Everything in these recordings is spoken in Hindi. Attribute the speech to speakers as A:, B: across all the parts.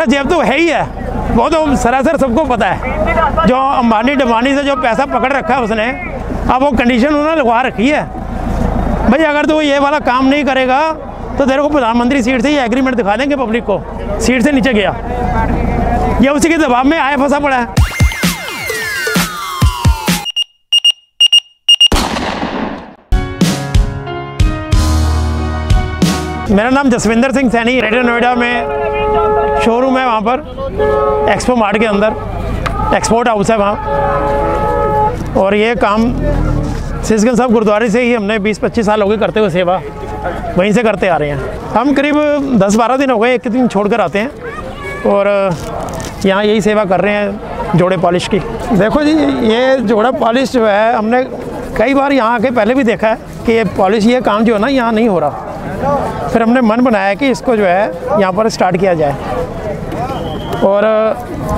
A: एक्स्ट्रा जेब तो है ही है। वो तो सरासर सबको पता है। जो अंबानी डबानी से जो पैसा पकड़ रखा है उसने, अब वो कंडीशन उन्होंने लगवा रखी है। भाई, अगर तो ये वाला काम नहीं करेगा तो तेरे को प्रधानमंत्री सीट से ही एग्रीमेंट दिखा देंगे पब्लिक को। सीट से नीचे गया। ये उसी के दबाव में आया, फंसा पड़ा है। मेरा नाम जसविंदर सिंह सैनी ग्रेटर नोएडा में शोरूम है वहाँ पर एक्सपो मार्ट के अंदर एक्सपोर्ट हाउस है वहाँ। और ये काम सिसगंज साहब गुरुद्वारे से ही हमने 20-25 साल हो गए करते हुए सेवा, वहीं से करते आ रहे हैं। हम करीब 10-12 दिन हो गए एक दिन छोड़ कर आते हैं। और, यहाँ यही सेवा कर रहे हैं जोड़े पॉलिश की। देखो जी, ये जोड़ा पॉलिश जो है, हमने कई बार यहाँ आके पहले भी देखा है कि ये पॉलिश, ये काम जो है ना, यहाँ नहीं हो रहा। फिर हमने मन बनाया कि इसको जो है यहाँ पर स्टार्ट किया जाए। और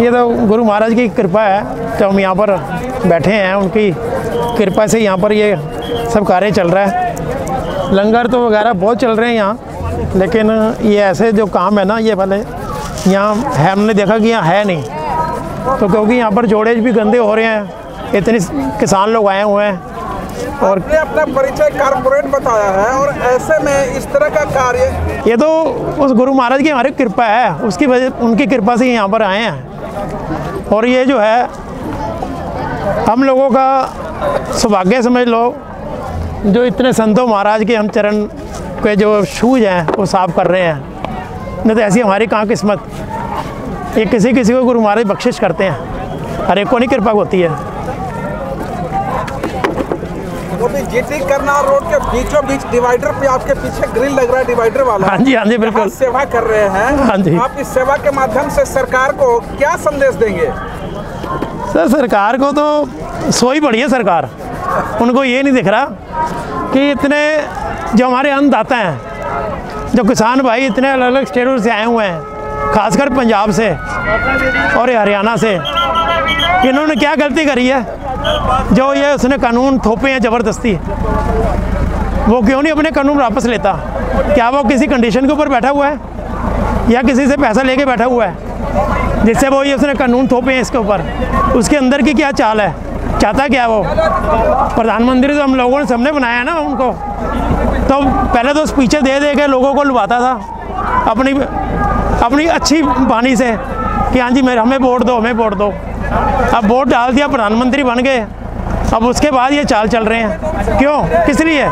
A: ये तो गुरु महाराज की कृपा है तो हम यहाँ पर बैठे हैं, उनकी कृपा से यहाँ पर ये सब कार्य चल रहा है। लंगर तो वगैरह बहुत चल रहे हैं यहाँ, लेकिन ये ऐसे जो काम है ना, ये वाले, यहाँ है, हमने देखा कि यहाँ है नहीं। तो क्योंकि यहाँ पर जोड़े भी गंदे हो रहे हैं, इतने किसान लोग आए हुए हैं। और
B: आपने अपना परिचय कारपोरेट बताया है और ऐसे में इस तरह का कार्य
A: ये तो उस गुरु महाराज की हमारी कृपा है। उसकी वजह उनकी कृपा से यहाँ पर आए हैं। और ये जो है हम लोगों का सौभाग्य समझ लो जो इतने संतों महाराज के हम चरण के जो शूज़ हैं वो साफ़ कर रहे हैं। नहीं तो ऐसी हमारी कहाँ किस्मत? ये किसी किसी को गुरु महाराज बख्शिश करते हैं। हर एक को नहीं कृपा होती है।
B: वो भी जीटी करना रोड के बीचों बीच डिवाइडर पे आपके पीछे ग्रिल लग रहा है डिवाइडर वाला।
A: हाँ जी हाँ जी बिल्कुल।
B: सेवा कर रहे हैं।
A: हाँ जी।
B: आप इस सेवा के माध्यम से सरकार को क्या संदेश देंगे?
A: सर सरकार को तो सोई पड़ी है सरकार। उनको ये नहीं दिख रहा कि इतने जो हमारे अन्नदाता हैं जो किसान भाई इतने अलग अलग स्टेटों से आए हुए हैं खासकर पंजाब से और हरियाणा से इन्होंने क्या गलती करी है? जो ये उसने कानून थोपे हैं, ज़बरदस्ती वो क्यों नहीं अपने कानून वापस लेता? क्या वो किसी कंडीशन के ऊपर बैठा हुआ है? या किसी से पैसा लेके बैठा हुआ है? जिससे वो ये उसने कानून थोपे हैं इसके ऊपर। उसके अंदर की क्या चाल है? चाहता क्या वो? प्रधानमंत्री तो हम लोगों ने सबने बनाया ना उनको। तो पहले तो स्पीचें दे दे के लोगों को लुभाता था। अपनी अपनी अच्छी बानी से कि हाँ जी, मेरे, हमें वोट दो, हमें वोट दो। अब वोट डाल दिया प्रधानमंत्री बन गए। अब उसके बाद ये चाल चल रहे हैं। क्यों? किस लिए?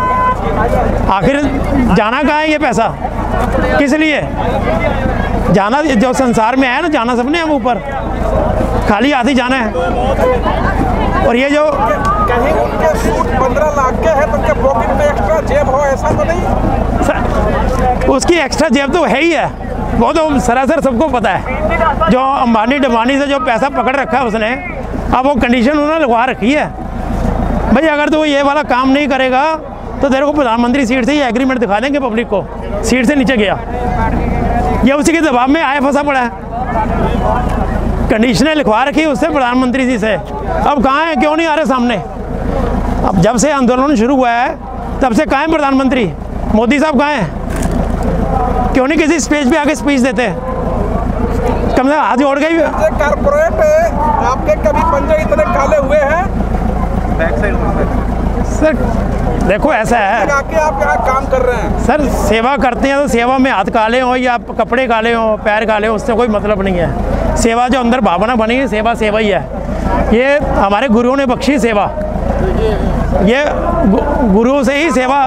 A: आखिर जाना कहाँ है ये पैसा? किस लिए? जाना जो संसार में है ना जाना सबने हम ऊपर। खाली हाथ ही जाना है। और ये जो
B: कहीं उनके सूट पंद्रह लाख के है तो पॉकेट में एक्स्ट्रा जेब हो? ऐसा तो नहीं?
A: उसकी एक्स्ट्रा जेब तो है ही है। वो तो सरासर सबको पता है। जो अंबानी डबानी से जो पैसा पकड़ रखा है उसने, अब वो कंडीशन उन्होंने लगवा रखी है। भाई, अगर तो ये वाला काम नहीं करेगा तो तेरे को प्रधानमंत्री सीट से ये एग्रीमेंट दिखा देंगे पब्लिक को। सीट से नीचे गया। ये उसी के दबाव में आया फंसा पड़ा है। कंडीशनें लिखवा रखी उससे प्रधानमंत्री जी से। अब कहाँ है, क्यों नहीं आ रहे सामने? अब जब से आंदोलन शुरू हुआ है, तब से कहाँ है प्रधानमंत्री? मोदी साहब कहाँ हैं? क्यों नहीं किसी स्टेज पे आके स्पीच देते? कम से कम जोड़ के भी
B: ये कारपोरेट आपके कभी पंजे इतने काले हुए हैं?
A: सर देखो ऐसा है।
B: आके आप यहाँ काम कर रहे हैं।
A: सर सेवा करते हैं तो सेवा में हाथ काले हों या कपड़े काले हों पैर काले हों उससे कोई मतलब नहीं है। सेवा जो अंदर भावना बनी है सेवा सेवा ही है। ये हमारे गुरुओं ने बख्शी सेवा। ये गुरु से ही सेवा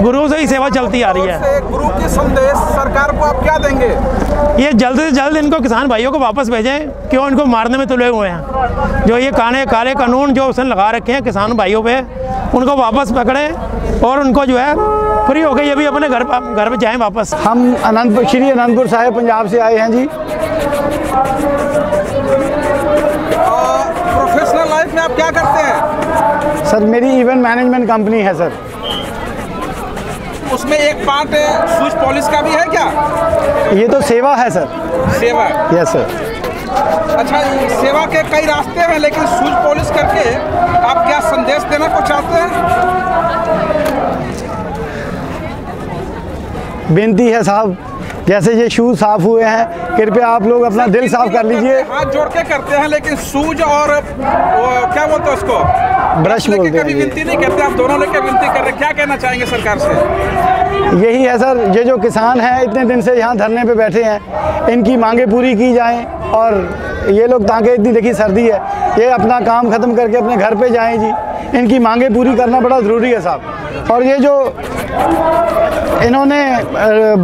A: गुरु से ही सेवा चलती आ रही है।
B: गुरु की संदेश सरकार को आप क्या देंगे?
A: ये जल्द से जल्द इनको किसान भाइयों को वापस भेजें क्यों इनको मारने में तुले हुए हैं। जो ये काले काले कानून जो उसने लगा रखे हैं किसान भाइयों पे उनको वापस पकड़ें और उनको जो है फ्री हो गई ये भी अपने घर घर पर जाएँ वापस।
C: हम अनंतपुर श्री अनंतपुर साहिब पंजाब से आए हैं जी।
B: लाइफ में आप क्या करते हैं?
C: सर मेरी इवेंट मैनेजमेंट कंपनी है सर।
B: उसमें एक पार्ट स्विच पॉलिश का भी है क्या?
C: ये तो सेवा है सर।
B: सेवा।
C: यस सर
B: अच्छा सेवा के कई रास्ते हैं लेकिन शूज़ पॉलिश करके आप क्या संदेश देना को चाहते हैं?
C: बेनती है साहब जैसे ये शूज़ साफ़ हुए हैं कृपया आप लोग अपना दिल साफ़ कर लीजिए।
B: हाथ जोड़ के करते हैं लेकिन सूज और क्या बोलते हैं उसको?
C: ब्रश
B: लेके कभी विनती नहीं करते आप दोनों लेके विनती कर रहे हैं? क्या कहना चाहेंगे सरकार से?
C: यही है सर ये जो किसान हैं इतने दिन से यहाँ धरने पे बैठे हैं इनकी मांगे पूरी की जाएँ और ये लोग ताकि इतनी देखी सर्दी है। ये अपना काम ख़त्म करके अपने घर पे जाएँ जी। इनकी मांगे पूरी करना बड़ा ज़रूरी है साहब। और ये जो इन्होंने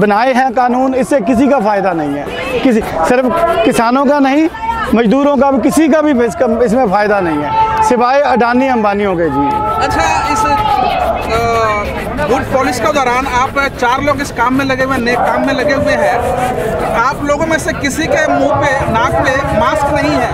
C: बनाए हैं कानून, इससे किसी का फ़ायदा नहीं है। किसी, सिर्फ़ किसानों का नहीं, मजदूरों का भी किसी का भी इसमें फ़ायदा नहीं है। सिवाय अडानी अंबानियों के जी।
B: अच्छा इस गुड पॉलिस के दौरान आप चार लोग इस काम में लगे हुए नेक काम में लगे हुए हैं। आप लोगों में से किसी के मुँह पे, नाक पे मास्क नहीं है।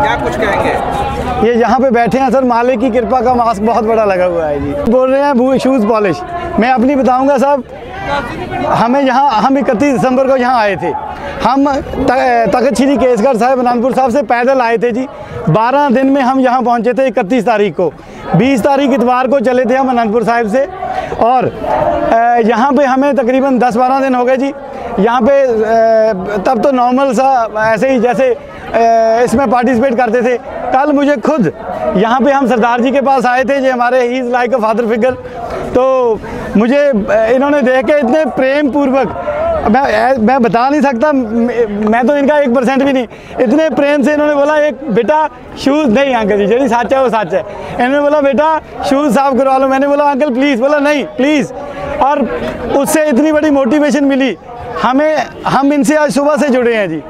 B: क्या कुछ कहेंगे?
C: ये यहाँ पे बैठे हैं, सर, मालिक की कृपा का मास्क बहुत बड़ा लगा हुआ है जी। बोल रहे हैं शूज़ पॉलिश मैं अपनी बताऊँगा, साहब हमें यहाँ, हम इकतीस दिसंबर को यहाँ आए थे। हम तखत श्री केसगढ़ साहब अनंतपुर साहब से पैदल आए थे जी। 12 दिन में हम यहाँ पहुँचे थे इकतीस तारीख को। 20 तारीख इतवार को चले थे हम अनंतपुर साहिब से। और यहाँ पे हमें तकरीबन 10-12 दिन हो गए जी। यहाँ पे तब तो नॉर्मल सा, ऐसे ही जैसे इसमें पार्टिसिपेट करते थे। कल मुझे खुद यहाँ पे हम सरदार जी के पास आए थे, जो हमारे ही is like a father figure तो मुझे इन्होंने देख के इतने प्रेम पूर्वक मैं मैं बता नहीं सकता, मैं तो इनका एक परसेंट भी नहीं, इतने प्रेम से इन्होंने बोला, एक बेटा शूज़ नहीं अंकल जी जी सच है, वो सच है। इन्होंने बोला, बेटा शूज़ साफ़ करवा लो। मैंने बोला अंकल प्लीज़ बोला, नहीं प्लीज़ और उससे इतनी बड़ी मोटिवेशन मिली। हमें, हम इनसे आज सुबह से जुड़े हैं जी।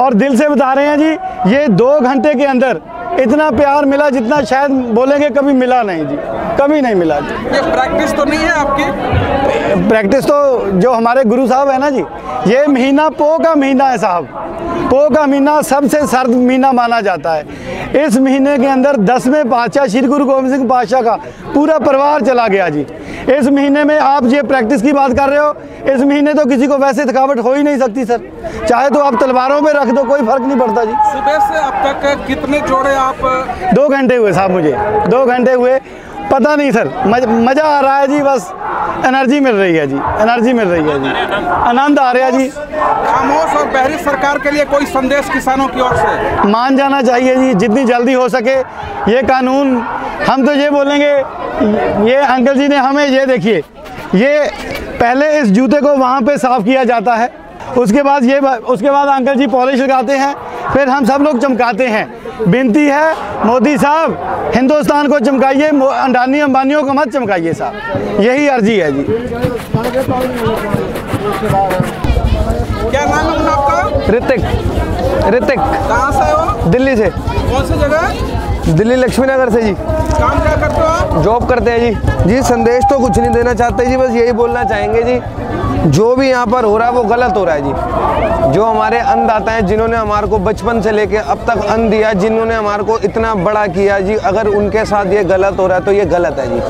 C: और दिल से बता रहे हैं जी ये दो घंटे के अंदर इतना प्यार मिला जितना शायद बोलेंगे कभी मिला नहीं जी कभी नहीं मिला जी।
B: ये प्रैक्टिस तो नहीं है आपकी?
C: प्रैक्टिस तो जो हमारे गुरु साहब है ना जी ये महीना पो का महीना है साहब। पो का महीना सबसे सर्द महीना माना जाता है। इस महीने के अंदर दसवें पातशाह श्री गुरु गोविंद सिंह पातशाह का पूरा परिवार चला गया जी। इस महीने में आप ये प्रैक्टिस की बात कर रहे हो? इस महीने तो किसी को वैसे थकावट हो ही नहीं सकती सर। चाहे तो आप तलवारों में रख दो कोई फ़र्क नहीं पड़ता जी।
B: सुबह से अब तक कितने जोड़े आप
C: दो घंटे हुए साहब मुझे दो घंटे हुए। पता नहीं सर मज, मज़ा आ रहा है जी बस एनर्जी मिल रही है जी एनर्जी मिल रही है जी। आनंद आ रहा है जी।
B: खामोश और बहरी सरकार के लिए कोई संदेश किसानों की ओर से?
C: मान जाना चाहिए जी जितनी जल्दी हो सके। ये कानून हम तो ये बोलेंगे ये अंकल जी ने हमें ये देखिए ये पहले इस जूते को वहाँ पे साफ़ किया जाता है उसके बाद ये उसके बाद अंकल जी पॉलिश लगाते हैं फिर हम सब लोग चमकाते हैं। विनती है मोदी साहब हिंदुस्तान को चमकाइए अंडानी अंबानियों को मत चमकाइए साहब। यही अर्जी है जी।
B: क्या नाम है आपका?
D: ऋतिक ऋतिक।
B: कहाँ से हो?
D: दिल्ली से।
B: कौन सी जगह?
D: दिल्ली लक्ष्मी नगर से जी।
B: काम क्या करते हो आप?
D: जॉब करते हैं जी। जी संदेश तो कुछ नहीं देना चाहते जी बस यही बोलना चाहेंगे जी। जो भी यहाँ पर हो रहा है वो गलत हो रहा है जी। जो हमारे अन्नदाता हैं जिन्होंने हमारे को बचपन से लेके अब तक अन्न दिया जिन्होंने हमारे को इतना बड़ा किया जी अगर उनके साथ ये गलत हो रहा है तो ये गलत है जी।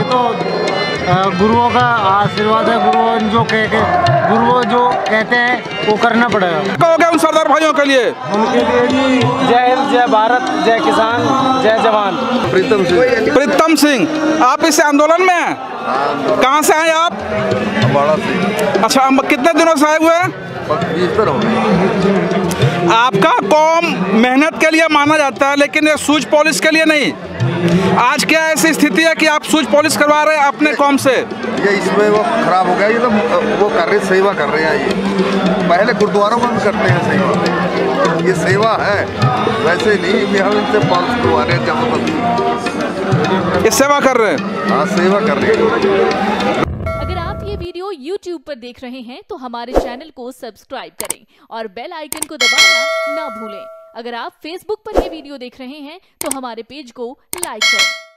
E: ये तो गुरुओं का आशीर्वाद है गुरुओं जो कह के गुरुओं जो कहते हैं वो करना पड़ेगा।
B: कहोगे उन सरदार भाइयों के लिए?
E: उनके लिए जी जय हिंद जय भारत जय किसान जय जवान।
F: प्रीतम सिंह।
B: प्रीतम सिंह आप इस आंदोलन में हैं? कहाँ से आए आप?
F: अम्बाड़ा से।
B: अच्छा हम कितने दिनों से आए हुए हैं?
F: बीस पर हो गए।
B: आपका कौम मेहनत के लिए माना जाता है लेकिन ये सूज पॉलिश के लिए नहीं। आज क्या ऐसी स्थिति है कि आप सूज पॉलिश करवा रहे हैं अपने कौम से?
F: ये इसमें वो खराब हो गया ये तो वो कर रहे सेवा कर रहे हैं ये। पहले गुरुद्वारों में भी करते हैं सेवा। ये सेवा है वैसे नहीं हम इनसे पास करवा रहे हैं ज़बरदस्ती।
B: ये सेवा कर रहे हैं?
F: हाँ सेवा कर रहे हैं।
G: अगर आप ये वीडियो YouTube पर देख रहे हैं तो हमारे चैनल को सब्सक्राइब करें और बेल आइकन को दबाना ना भूलें। अगर आप फेसबुक पर ये वीडियो देख रहे हैं तो हमारे पेज को लाइक करें।